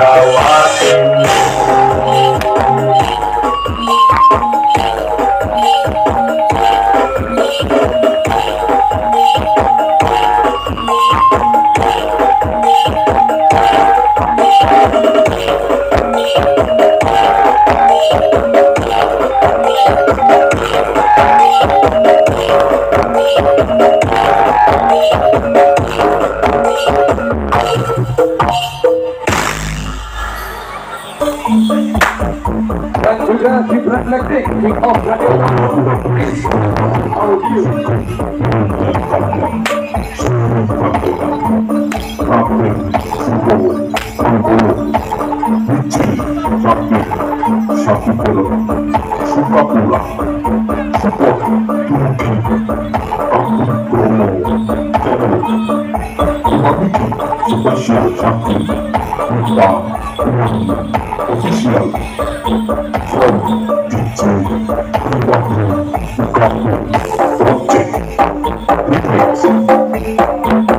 dan Música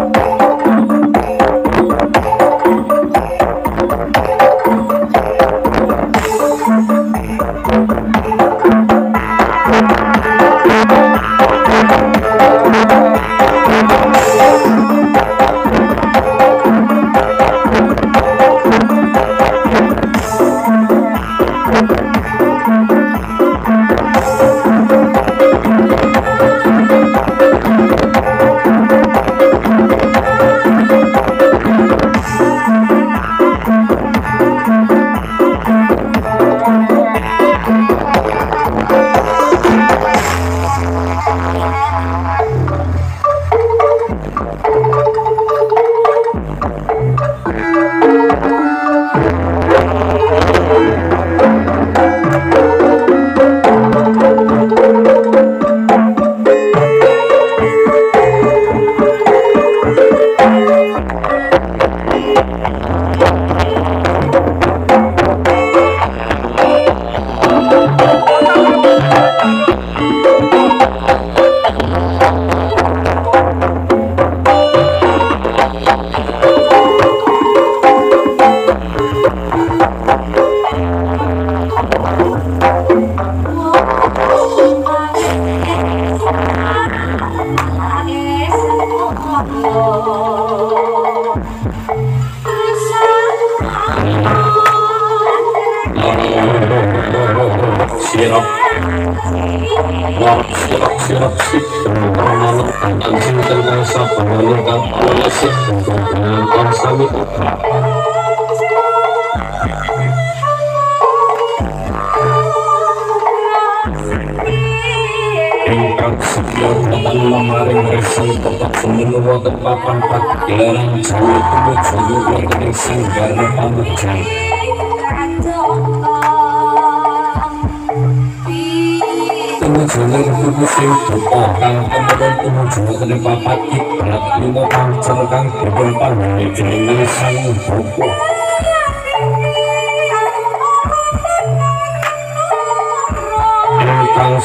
Wonten ing sanggara pamujang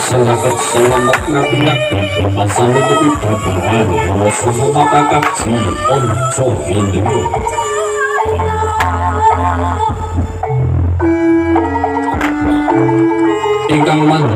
Selaket selamat ujunging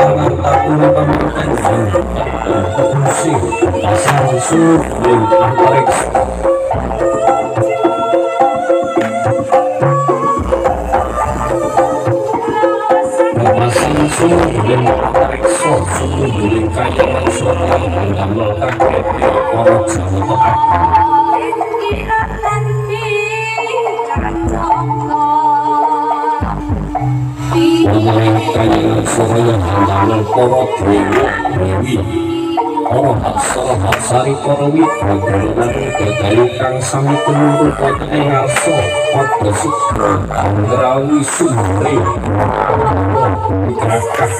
takuna pamantan Kukusi Pasar sur Ling antareks Bapasan sur Ling antareks Suku duling kaya mansur Mandamel kaget Orang jawa tengah Kaya suraya handamel para dewa dewi Para haksara haksari wibra golongan Dadari kang sami penuru pada ngaso Pada sukra anggrawi sumri Gerakas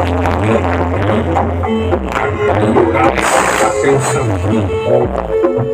Thank.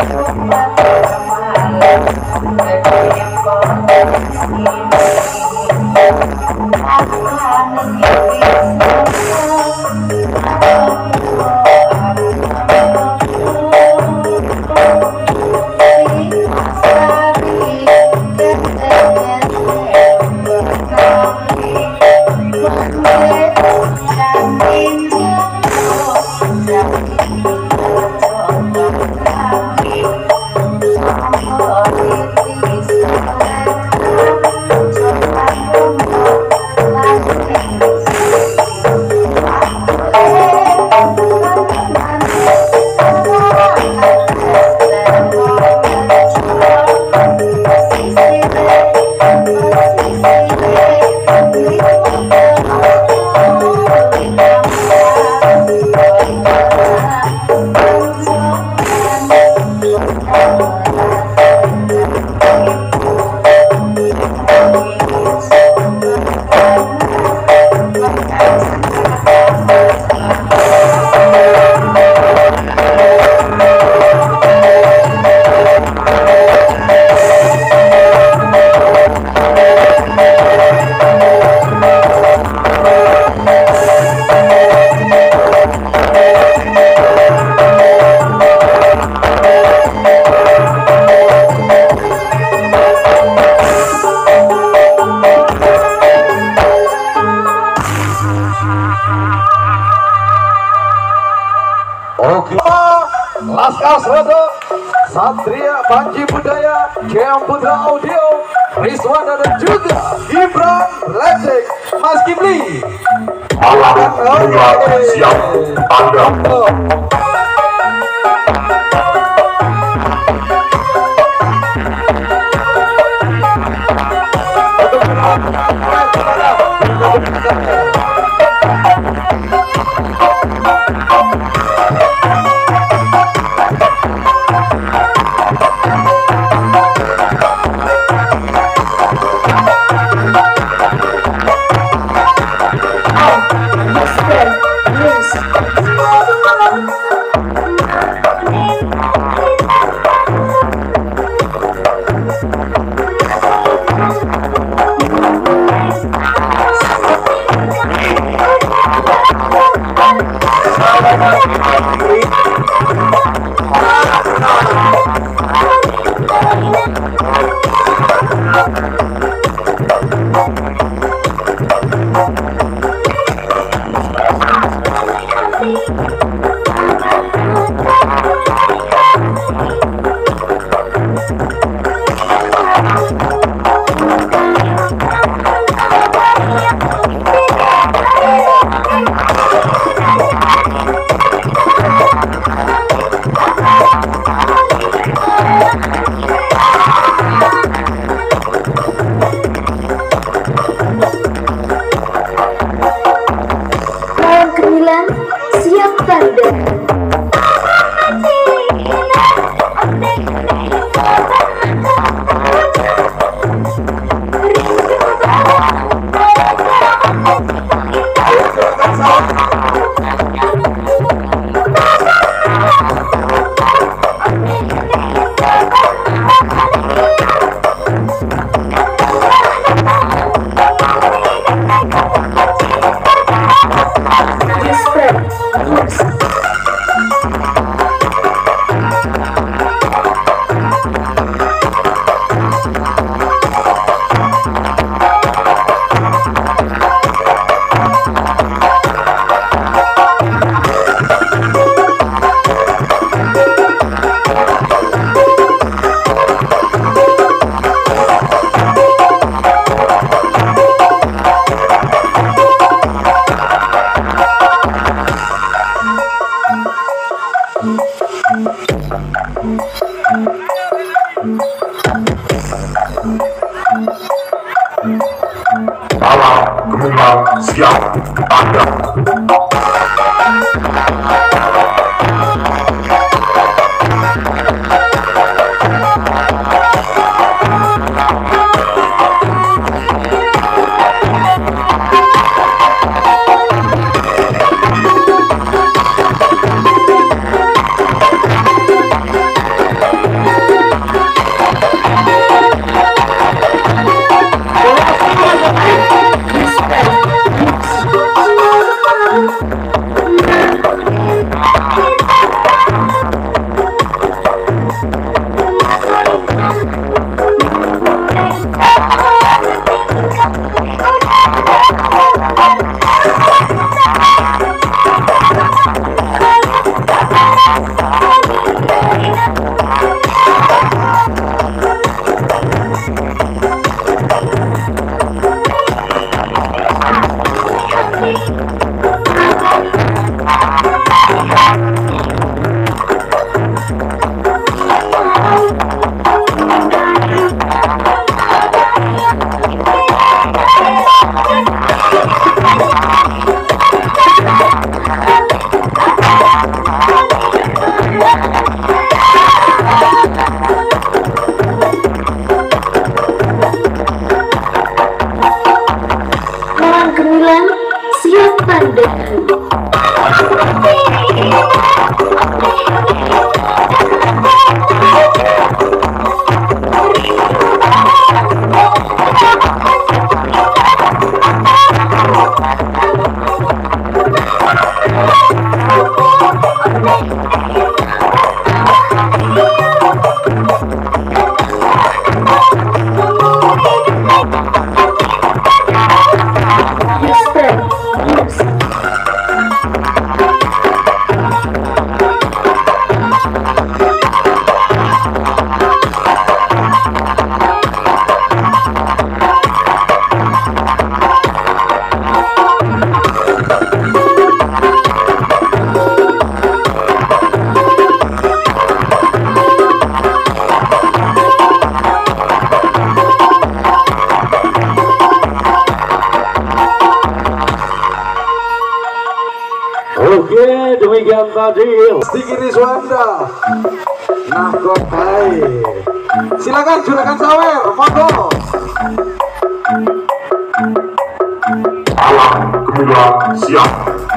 Thank you. Satria Panji Budaya Kem Putra Audio Rizwana dan juga Gibran Letik Mas Kibli Malam siap tanggap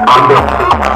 siap Anda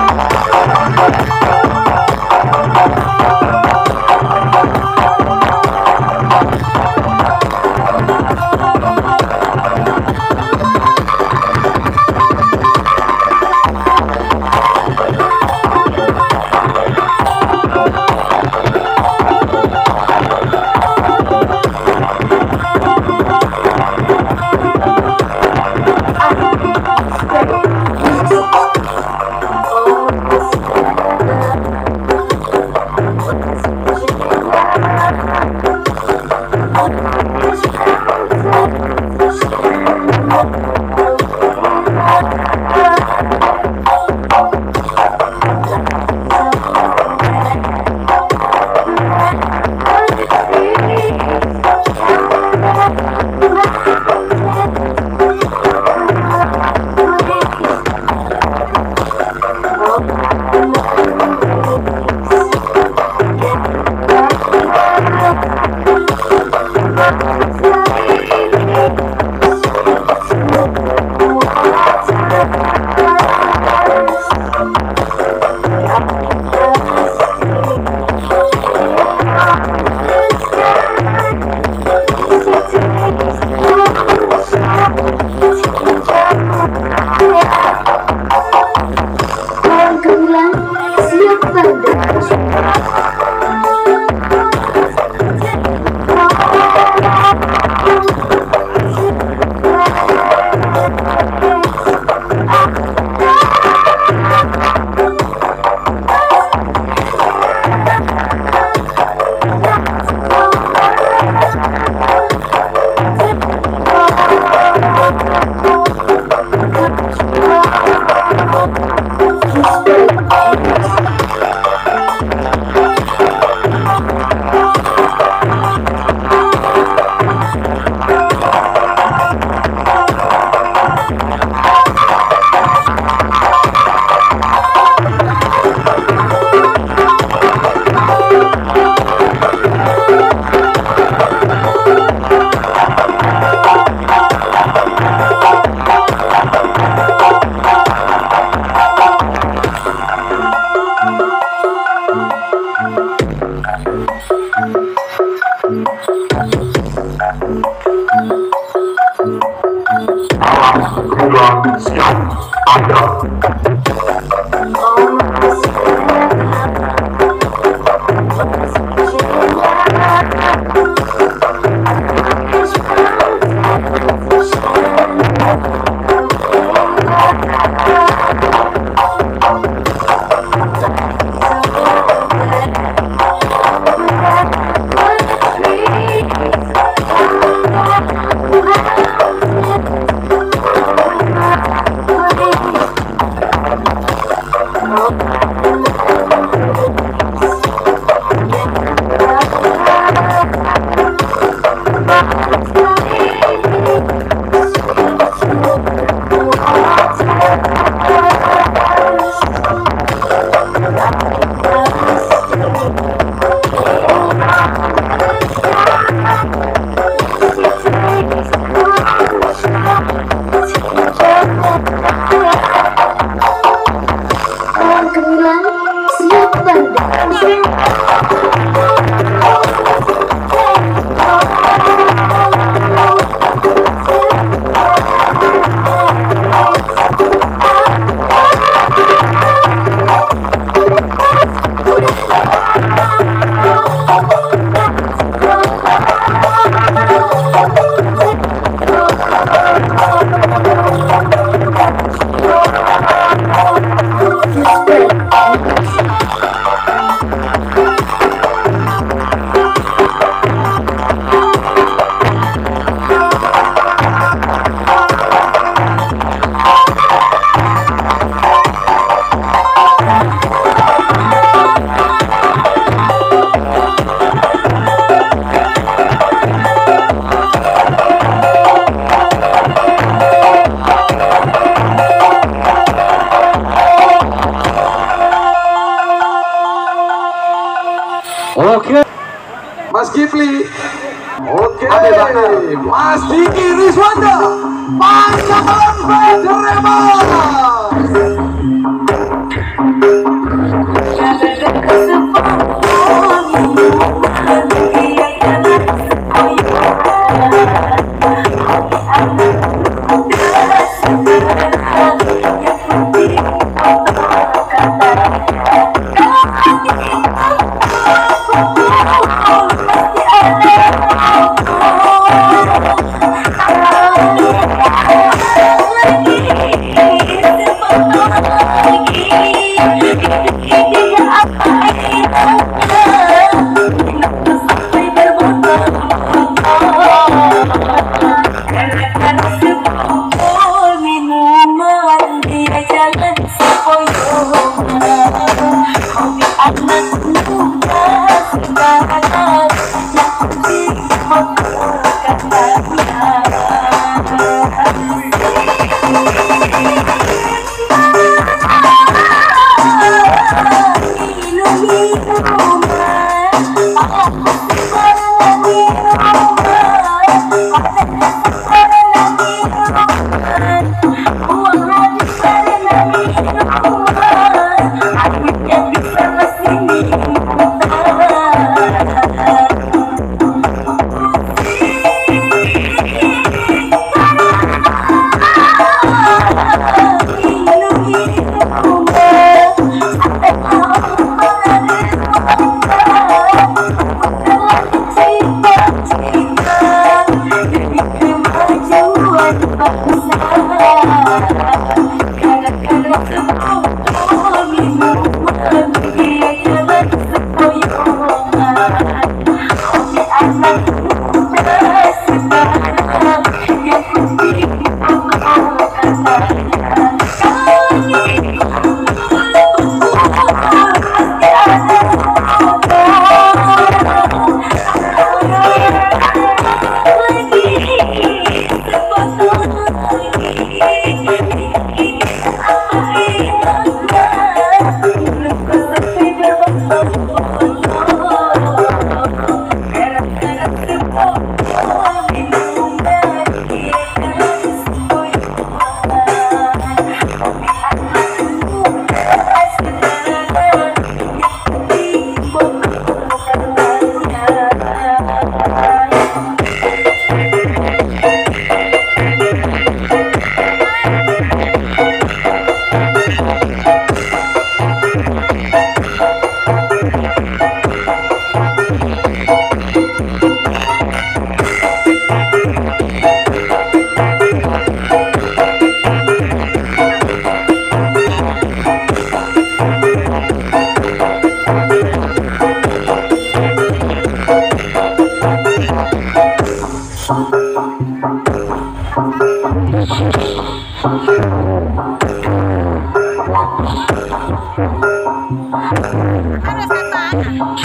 Thank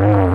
you.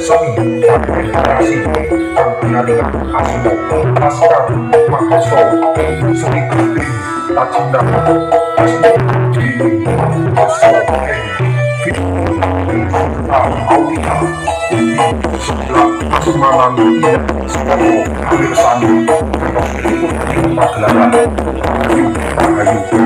Biar sami komunikasi kang pinaringan asmo Sebelah Iya